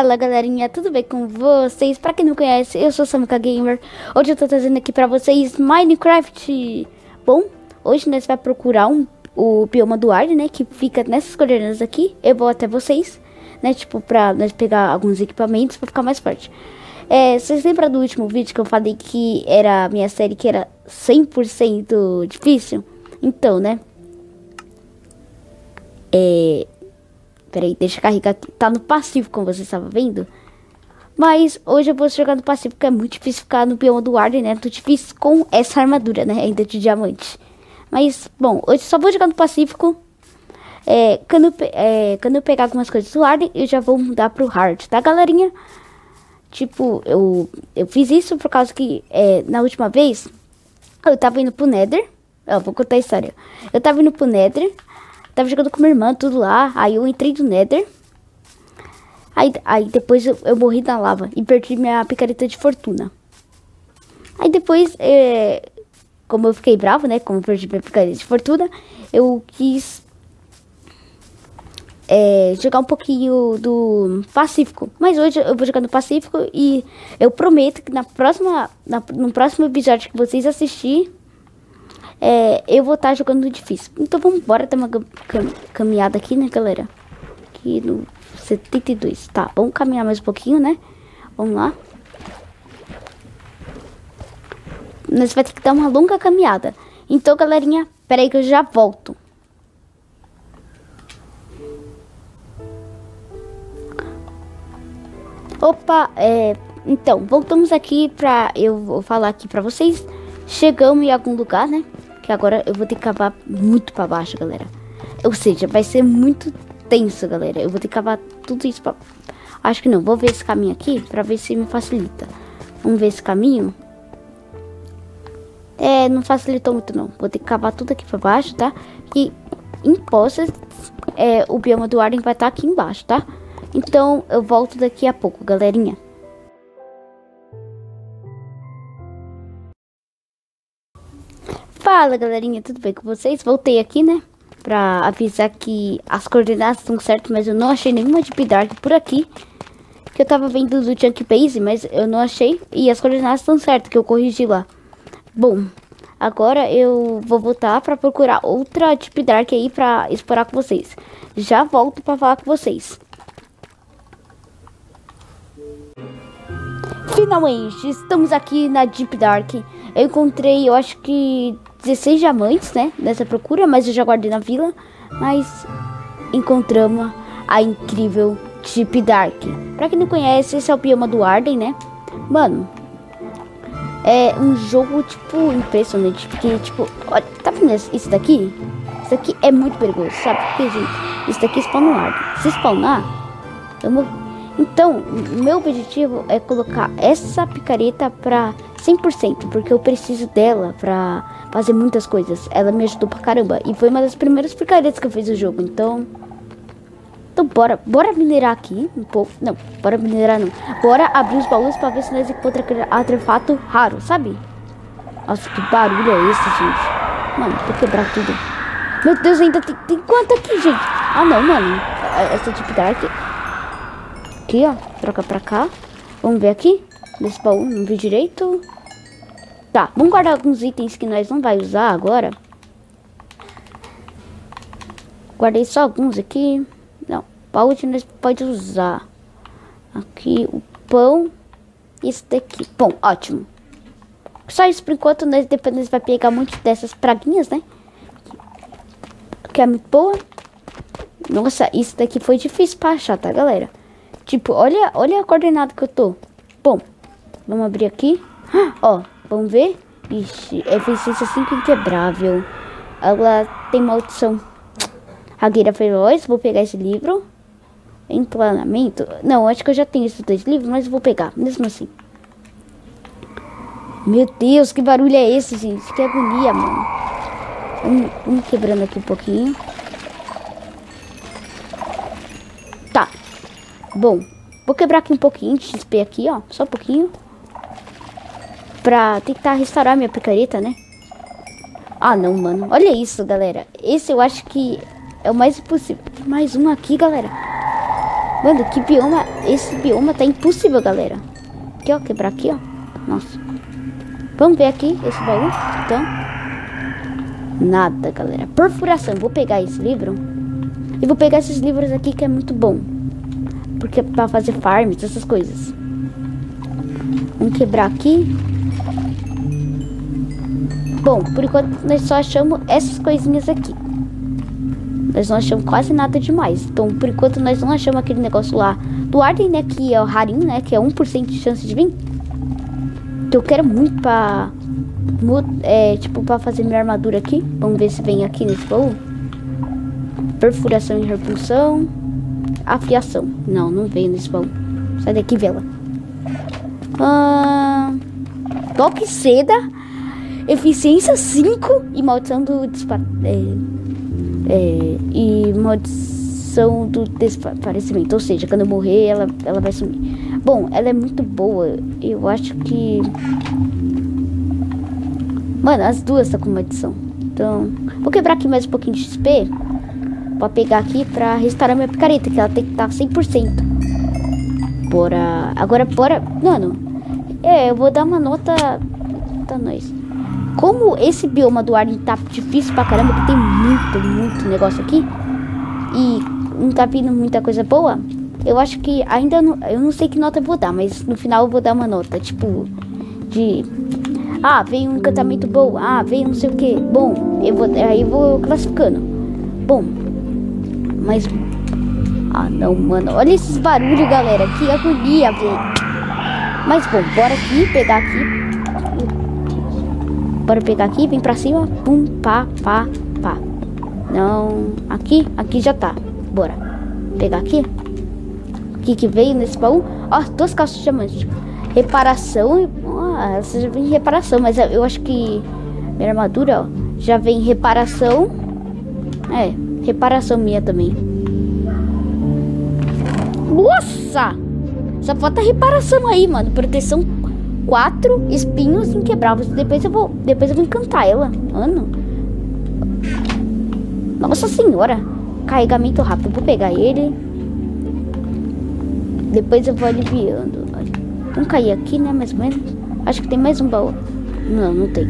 Fala galerinha, tudo bem com vocês? Pra quem não conhece, eu sou Samuka Gamer Hoje eu tô trazendo aqui pra vocês Minecraft Bom, hoje nós vamos procurar um, o bioma do ar, né? Que fica nessas coordenadas aqui Eu vou até vocês, né? Tipo, pra nós pegar alguns equipamentos pra ficar mais forte é, Vocês lembram do último vídeo que eu falei que era a minha série que era 100% difícil? Então, né? É... Peraí, deixa carregar aqui. Tá no passivo, como você estava vendo. Mas hoje eu vou jogar no passivo, porque é muito difícil ficar no bioma do Arden, né? Muito difícil com essa armadura, né? Ainda de diamante. Mas, bom, hoje só vou jogar no Pacífico. É, quando, eu, é, quando eu pegar algumas coisas do Arden, eu já vou mudar pro Hard, tá, galerinha? Tipo, eu, eu fiz isso por causa que é, na última vez eu tava indo pro Nether. Ó, vou contar a história. Eu tava indo pro Nether. Tava jogando com minha irmã, tudo lá. Aí eu entrei no Nether. Aí, aí depois eu, eu morri na lava e perdi minha picareta de fortuna. Aí depois, é, como eu fiquei bravo, né? Como eu perdi minha picareta de fortuna, eu quis é, jogar um pouquinho do Pacífico. Mas hoje eu vou jogar no Pacífico e eu prometo que na próxima, na, no próximo episódio que vocês assistirem, é, eu vou estar tá jogando difícil. Então vamos embora ter uma cam caminhada aqui, né, galera? Aqui no 72. Tá, vamos caminhar mais um pouquinho, né? Vamos lá. Nós vai ter que dar uma longa caminhada. Então, galerinha, peraí que eu já volto. Opa, é, então, voltamos aqui pra eu vou falar aqui pra vocês. Chegamos em algum lugar, né? Que agora eu vou ter que cavar muito pra baixo, galera. Ou seja, vai ser muito tenso, galera. Eu vou ter que cavar tudo isso pra... Acho que não. Vou ver esse caminho aqui pra ver se me facilita. Vamos ver esse caminho. É, não facilitou muito não. Vou ter que cavar tudo aqui pra baixo, tá? E em poças, é, o bioma do Arden vai estar tá aqui embaixo, tá? Então eu volto daqui a pouco, galerinha. Fala galerinha, tudo bem com vocês? Voltei aqui, né? Pra avisar que as coordenadas estão certas, mas eu não achei nenhuma Deep Dark por aqui. Que eu tava vendo do Chunk Base, mas eu não achei. E as coordenadas estão certas, que eu corrigi lá. Bom, agora eu vou voltar pra procurar outra Deep Dark aí pra explorar com vocês. Já volto pra falar com vocês. Finalmente, estamos aqui na Deep Dark. Eu encontrei, eu acho que 16 diamantes, né? Nessa procura, mas eu já guardei na vila. Mas encontramos a incrível Deep Dark. Pra quem não conhece, esse é o bioma do Arden, né? Mano, é um jogo, tipo, impressionante. Porque, tipo, olha, tá vendo isso daqui? Isso daqui é muito perigoso, sabe? Porque, gente, isso daqui spawna no Arden. Se spawnar, eu morro. Então, meu objetivo é colocar essa picareta pra 100%, porque eu preciso dela pra fazer muitas coisas. Ela me ajudou pra caramba. E foi uma das primeiras picaretas que eu fiz o jogo. Então. Então bora, bora minerar aqui um pouco. Não, bora minerar não. Bora abrir os baús pra ver se nós encontramos artefato raro, sabe? Nossa, que barulho é esse, gente? Mano, vou quebrar tudo. Meu Deus, ainda tem, tem quanto aqui, gente? Ah, não, mano. Essa tipo dark. Aqui, ó. Troca pra cá. Vamos ver aqui. Nesse baú, não vi direito. Tá, vamos guardar alguns itens que nós não vai usar agora. Guardei só alguns aqui. Não, baú que nós pode usar. Aqui, o pão. Esse daqui. Bom, ótimo. Só isso por enquanto, nós depois nós vai pegar muito dessas praguinhas, né? Que é muito boa. Nossa, isso daqui foi difícil pra achar, tá, galera? Tipo, olha, olha a coordenada que eu tô. Bom, vamos abrir aqui. Ó, Vamos ver? Ixi, eficiência 5 inquebrável. Ela tem maldição. Ragueira feroz. Vou pegar esse livro. Emplanamento. Não, acho que eu já tenho esses dois livros, mas vou pegar, mesmo assim. Meu Deus, que barulho é esse, gente? Que agonia, mano. Vamos, vamos quebrando aqui um pouquinho. Bom, vou quebrar aqui um pouquinho de XP aqui, ó. Só um pouquinho pra tentar restaurar minha picareta, né? Ah, não, mano. Olha isso, galera. Esse eu acho que é o mais impossível. Mais um aqui, galera. Mano, que bioma. Esse bioma tá impossível, galera. Aqui, ó. Quebrar aqui, ó. Nossa. Vamos ver aqui esse baú. Então. Nada, galera. Perfuração. Vou pegar esse livro. E vou pegar esses livros aqui que é muito bom. Porque é pra fazer farms, essas coisas. Vamos quebrar aqui. Bom, por enquanto nós só achamos essas coisinhas aqui. Nós não achamos quase nada demais. Então, por enquanto, nós não achamos aquele negócio lá do Arden, né? Que é o rarinho, né? Que é 1% de chance de vir. Então, eu quero muito pra... É, tipo, pra fazer minha armadura aqui. Vamos ver se vem aqui nesse baú. Perfuração e repulsão. Afiação. Não, não veio nesse baú. Sai daqui, vela. Ah, toque seda. Eficiência 5 e maldição do disparo. É, é, e maldição do desaparecimento. Ou seja, quando eu morrer, ela, ela vai sumir. Bom, ela é muito boa. Eu acho que. Mano, as duas estão tá com maldição. Então, vou quebrar aqui mais um pouquinho de XP. Pra pegar aqui pra restaurar minha picareta, que ela tem que estar tá 100%. Bora. Agora, bora. Mano, é, eu vou dar uma nota. Tá nós. Como esse bioma do Arden tá difícil pra caramba, que tem muito, muito negócio aqui. E não tá vindo muita coisa boa. Eu acho que ainda não. Eu não sei que nota eu vou dar, mas no final eu vou dar uma nota. Tipo, de. Ah, veio um encantamento bom. Ah, veio não sei o que. Bom, eu vou. Aí eu vou classificando. Bom. Mas. Ah, não, mano. Olha esses barulhos, galera. Que agonia, velho. Mas bom, bora aqui pegar aqui Bora pegar aqui, vem pra cima. Pum, pá, pá, pá. Não, aqui, aqui já tá. Bora. Pegar aqui. O que que veio nesse baú? Ó, duas calças de diamante. Reparação. Ah, essa já vem reparação, mas eu acho que minha armadura, ó, já vem reparação. É, reparação minha também. Nossa! Só falta reparação aí, mano. Proteção quatro espinhos inquebráveis. Depois eu vou, depois eu vou encantar ela. Mano. Nossa senhora. Carregamento rápido. Vou pegar ele. Depois eu vou aliviando. Vamos cair aqui, né? Mais ou menos. Acho que tem mais um baú. Não, não tem.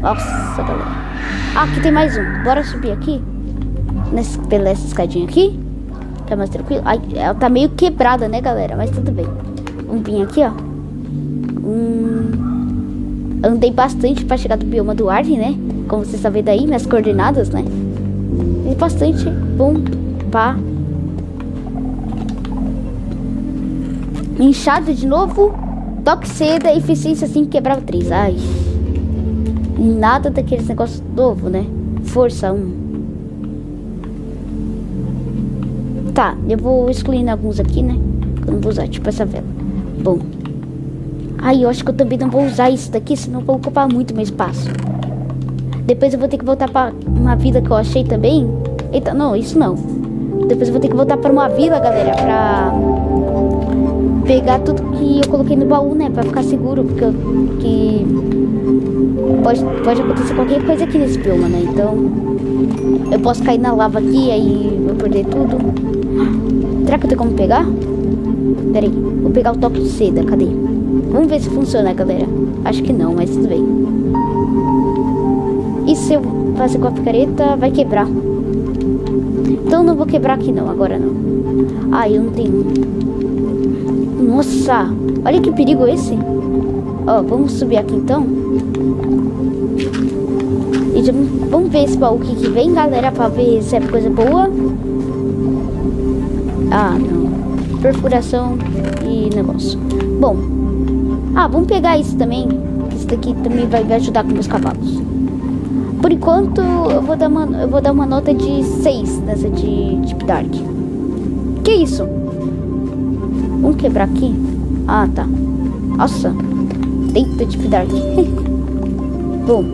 Nossa, galera. Ah, aqui tem mais um. Bora subir aqui. Nessa, pela essa escadinha aqui. Tá mais tranquilo. Ai, ela tá meio quebrada, né, galera? Mas tudo bem. Vamos vir aqui, ó. Hum, andei bastante para chegar do bioma do Arden, né? Como vocês sabem daí, minhas coordenadas, né? E bastante bom, pá. Inchado de novo. Toque seda, eficiência 5, quebrava 3. Ai. Nada daqueles negócios novo, né? Força 1. Tá, eu vou excluindo alguns aqui, né? Eu não vou usar, tipo essa vela. Bom. Aí eu acho que eu também não vou usar isso daqui, senão vou ocupar muito meu espaço. Depois eu vou ter que voltar para uma vida que eu achei também. Eita, não, isso não. Depois eu vou ter que voltar para uma vila, galera, pra pegar tudo que eu coloquei no baú, né? Pra ficar seguro, porque que pode, pode acontecer qualquer coisa aqui nesse bioma, né? Então eu posso cair na lava aqui, aí vou perder tudo. Será que eu tenho como pegar? Pera aí, vou pegar o toque de seda, cadê? Vamos ver se funciona, galera. Acho que não, mas tudo bem. E se eu fazer com a picareta, vai quebrar. Então não vou quebrar aqui não, agora não. Ah, eu não tenho. Nossa, olha que perigo esse. Ó, vamos subir aqui então. E já, vamos ver esse baú que, que vem, galera, pra ver se é coisa boa. Ah, não. Perfuração e negócio. Bom, ah, vamos pegar isso também. Isso daqui também vai me ajudar com meus cavalos. Por enquanto, eu vou dar uma, eu vou dar uma nota de 6 nessa de Deep Dark. Que isso? Vamos quebrar aqui? Ah, tá. Nossa. Deita Deep Dark. Bom.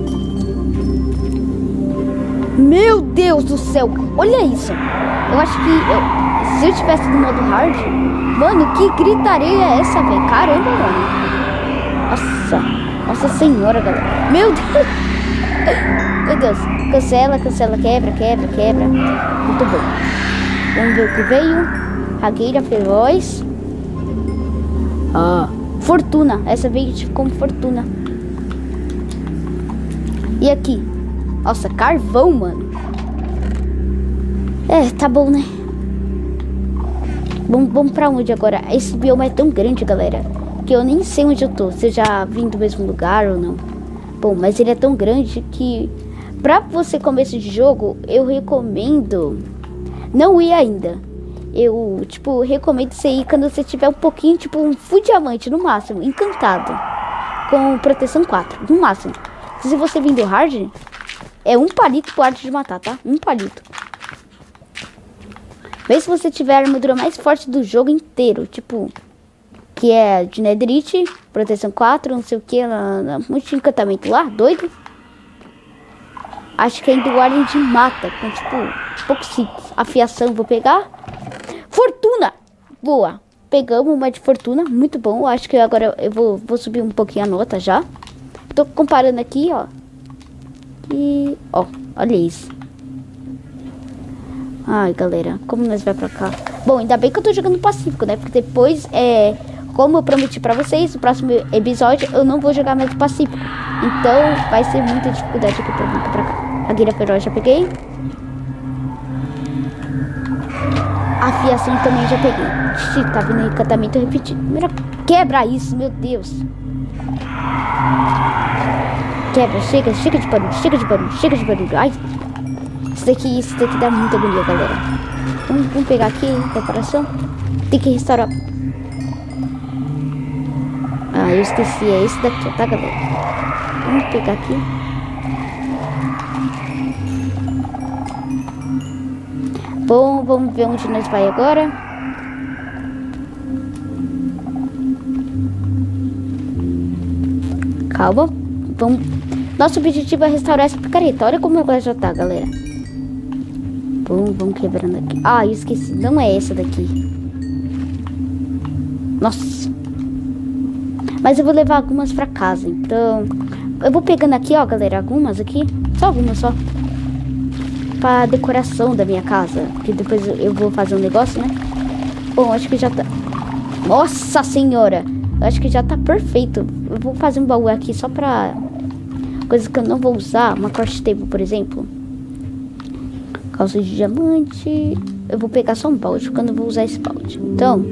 Meu Deus do céu. Olha isso. Eu acho que eu, se eu tivesse no modo hard, mano, que gritaria é essa, velho? Caramba, mano. Nossa, nossa senhora, galera. Meu Deus. Meu Deus. Cancela, cancela, quebra, quebra, quebra. Muito bom. Vamos ver o que veio. Ragueira feroz. Ah, fortuna. Essa veio como fortuna. E aqui? Nossa, carvão, mano. É, tá bom, né? Vamos, vamos pra onde agora? Esse bioma é tão grande, galera, que eu nem sei onde eu tô. Se já vim do mesmo lugar ou não. Bom, mas ele é tão grande que pra você começo de jogo, eu recomendo não ir ainda. Eu, tipo, recomendo você ir quando você tiver um pouquinho, tipo, um full diamante no máximo, encantado. Com proteção 4, no máximo. Se você vir do hard, é um palito pro arte de matar, tá? Um palito. Vê se você tiver a armadura mais forte do jogo inteiro. Tipo, que é de Netherite, proteção 4, não sei o que, muito encantamento lá, doido. Acho que ainda guardem de mata, com tipo, poucos hits. Afiação, vou pegar. Fortuna! Boa! Pegamos uma de fortuna, muito bom. Acho que agora eu vou, vou subir um pouquinho a nota já. Tô comparando aqui, ó. E, ó, olha isso. Ai, galera, como nós vai pra cá? Bom, ainda bem que eu tô jogando Pacífico, né? Porque depois, é... Como eu prometi pra vocês, no próximo episódio eu não vou jogar mais Pacífico. Então, vai ser muita dificuldade aqui pra vir pra cá. A guilha feroz já peguei. A fiação também já peguei. Ixi, tá vindo encantamento repetido. Primeiro, quebra isso, meu Deus. Quebra, chega, chega de barulho, chega de barulho, chega de barulho. Ai, daqui, isso daqui dá muita agonia, galera. Vamos, vamos pegar aqui, preparação. Tem que restaurar. Ah, eu esqueci. É esse daqui, tá, galera? Vamos pegar aqui. Bom, vamos ver onde nós vai agora. Calma. Vamos... Nosso objetivo é restaurar essa picareta. Olha como ela já tá, galera. Vamos, vamos quebrando aqui. Ah, eu esqueci. Não é essa daqui. Nossa. Mas eu vou levar algumas pra casa, então... Eu vou pegando aqui, ó, galera, algumas aqui. Só algumas, só. Pra decoração da minha casa. Que depois eu vou fazer um negócio, né? Bom, acho que já tá... Nossa senhora! Eu acho que já tá perfeito. Eu vou fazer um baú aqui só pra... Coisas que eu não vou usar. Uma craft table, por exemplo. Calça de diamante. Eu vou pegar só um balde, quando eu vou usar esse balde. Então,